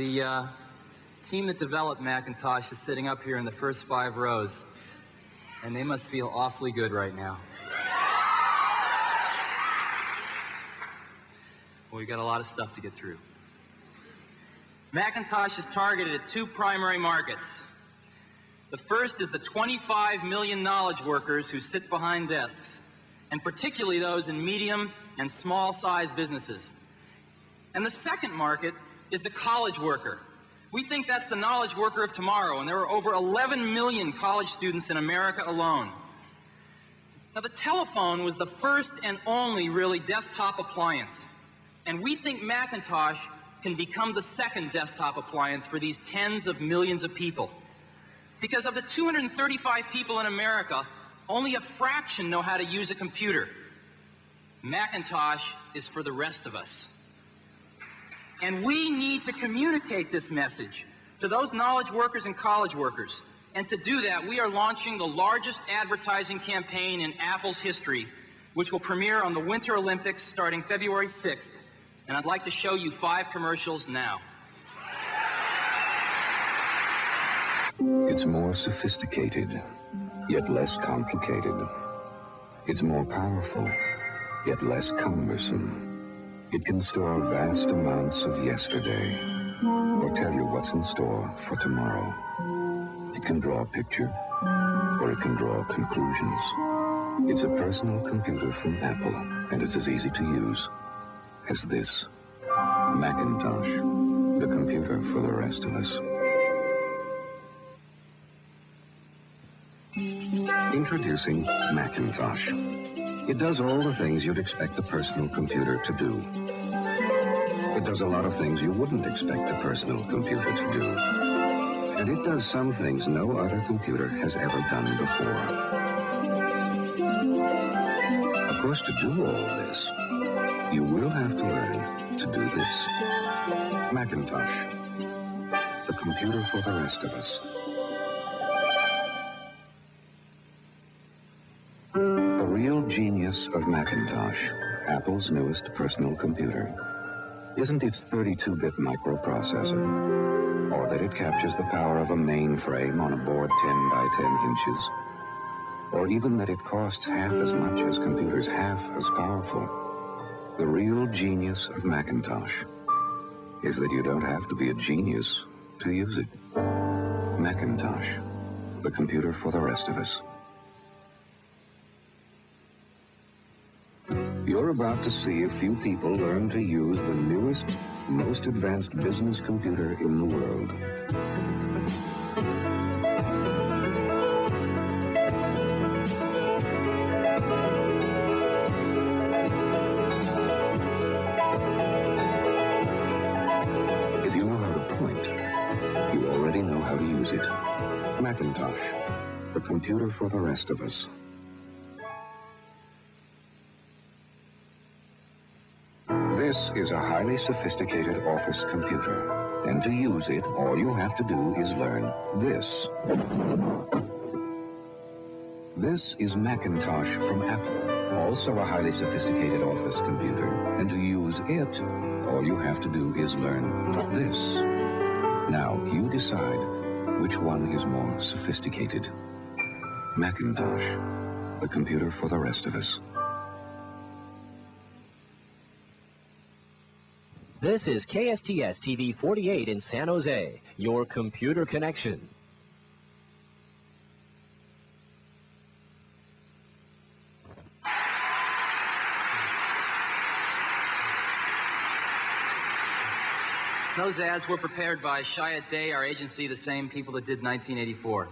The uh, team that developed Macintosh is sitting up here in the first five rows, and they must feel awfully good right now. Well, we've got a lot of stuff to get through. Macintosh is targeted at two primary markets. The first is the 25 million knowledge workers who sit behind desks, and particularly those in medium and small sized businesses. And the second market is the college worker. We think that's the knowledge worker of tomorrow, and there are over 11 million college students in America alone. Now, the telephone was the first and only really desktop appliance, and we think Macintosh can become the second desktop appliance for these tens of millions of people. Because of the 235 people in America, only a fraction know how to use a computer. Macintosh is for the rest of us. And we need to communicate this message to those knowledge workers and college workers. And to do that, we are launching the largest advertising campaign in Apple's history, which will premiere on the Winter Olympics starting February 6th. And I'd like to show you five commercials now. It's more sophisticated, yet less complicated. It's more powerful, yet less cumbersome. It can store vast amounts of yesterday, or tell you what's in store for tomorrow. It can draw a picture, or it can draw conclusions. It's a personal computer from Apple, and it's as easy to use as this. Macintosh, the computer for the rest of us. Introducing Macintosh. It does all the things you'd expect a personal computer to do. It does a lot of things you wouldn't expect a personal computer to do. And it does some things no other computer has ever done before. Of course, to do all this, you will have to learn to do this. Macintosh, the computer for the rest of us. Of Macintosh, Apple's newest personal computer, isn't its 32-bit microprocessor, or that it captures the power of a mainframe on a board 10 by 10 inches, or even that it costs half as much as computers half as powerful. The real genius of Macintosh is that you don't have to be a genius to use it. Macintosh, the computer for the rest of us. You're about to see a few people learn to use the newest, most advanced business computer in the world. If you know how to point, you already know how to use it. Macintosh, the computer for the rest of us. This is a highly sophisticated office computer. And to use it, all you have to do is learn this. This is Macintosh from Apple, also a highly sophisticated office computer. And to use it, all you have to do is learn this. Now, you decide which one is more sophisticated. Macintosh, the computer for the rest of us. This is KSTS TV 48 in San Jose, your computer connection. Those ads were prepared by Chiat Day, our agency, the same people that did 1984.